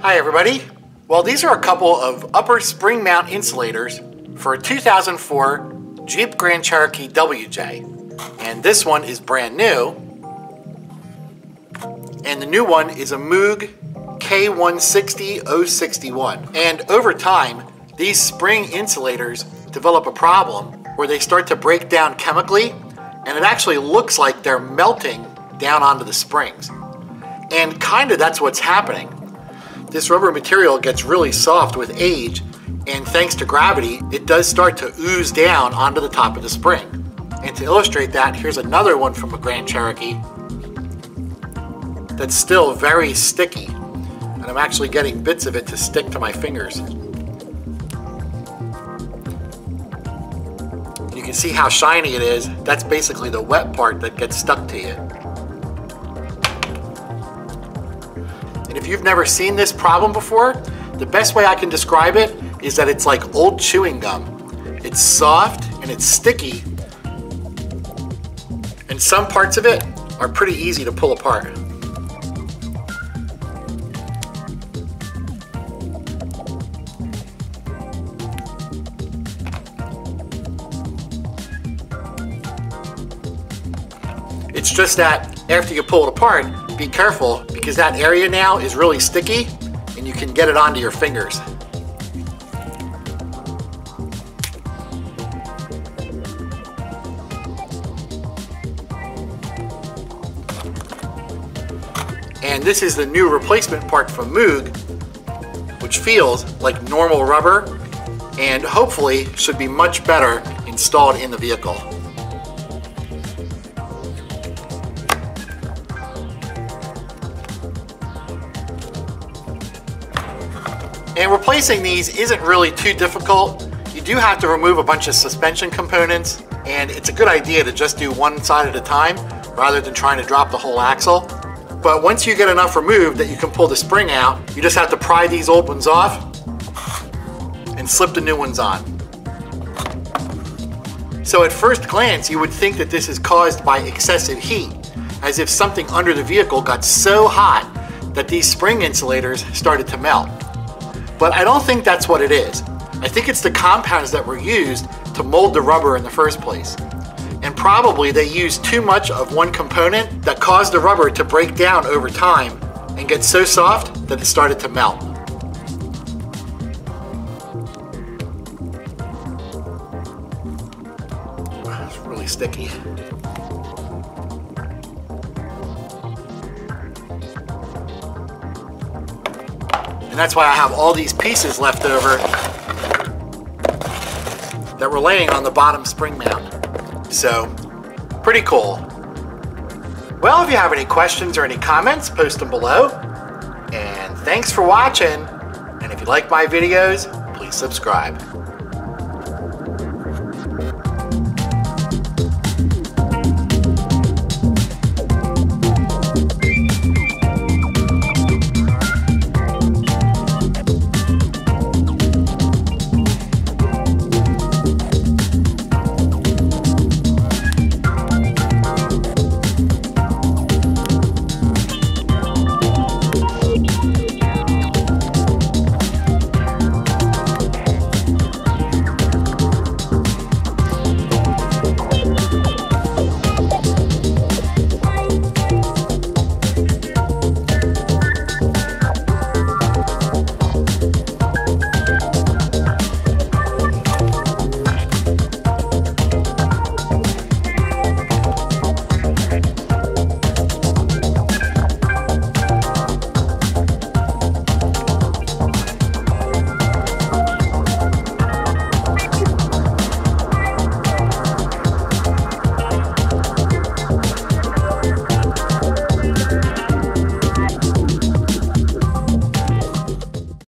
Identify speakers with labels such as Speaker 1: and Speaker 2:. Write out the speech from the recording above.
Speaker 1: Hi everybody. Well, these are a couple of upper spring mount insulators for a 2004 Jeep Grand Cherokee WJ. And this one is brand new. And the new one is a Moog K160 061. And over time, these spring insulators develop a problem where they start to break down chemically and it actually looks like they're melting down onto the springs. And kind of that's what's happening. This rubber material gets really soft with age and thanks to gravity, it does start to ooze down onto the top of the spring. And to illustrate that, here's another one from a Grand Cherokee that's still very sticky. And I'm actually getting bits of it to stick to my fingers. You can see how shiny it is. That's basically the wet part that gets stuck to you. If you've never seen this problem before, the best way I can describe it is that it's like old chewing gum. It's soft and it's sticky, and some parts of it are pretty easy to pull apart. It's just that after you pull it apart, be careful because that area now is really sticky and you can get it onto your fingers. And this is the new replacement part from Moog, which feels like normal rubber and hopefully should be much better installed in the vehicle. And replacing these isn't really too difficult. You do have to remove a bunch of suspension components and it's a good idea to just do one side at a time rather than trying to drop the whole axle. But once you get enough removed that you can pull the spring out, you just have to pry these old ones off and slip the new ones on. So at first glance, you would think that this is caused by excessive heat, as if something under the vehicle got so hot that these spring insulators started to melt. But I don't think that's what it is. I think it's the compounds that were used to mold the rubber in the first place. And probably they used too much of one component that caused the rubber to break down over time and get so soft that it started to melt. It's really sticky. And that's why I have all these pieces left over that were laying on the bottom spring mount. So, pretty cool. Well, if you have any questions or any comments, post them below. And thanks for watching. And if you like my videos, please subscribe.